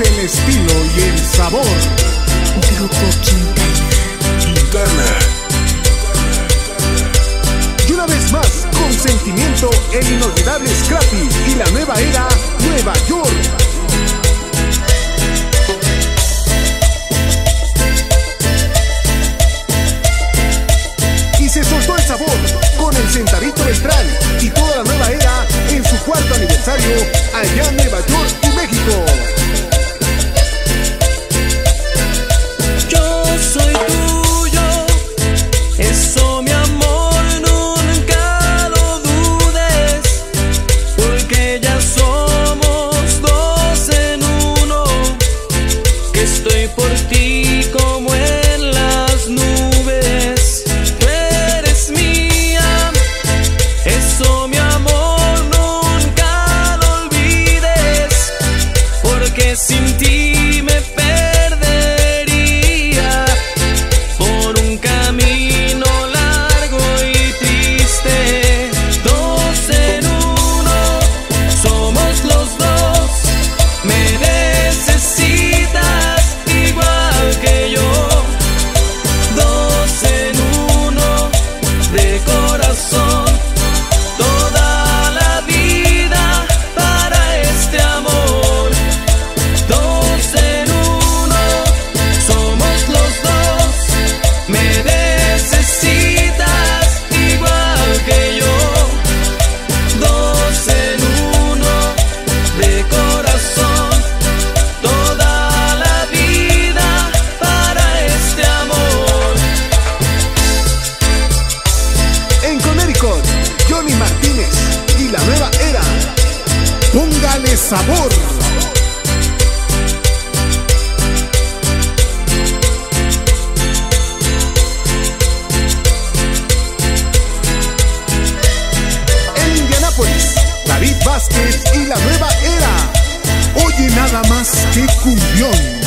el estilo y el sabor. Grupo Quintana. Quintana. Y una vez más, con sentimiento, el inolvidable Scrappy y la nueva era Nueva York. Y se soltó el Centavito Beltrán y toda la nueva era en su cuarto aniversario allá en Nueva York y México. Por ti sabor. En Indianápolis, David Vázquez y la nueva era. Oye nada más que cumbión.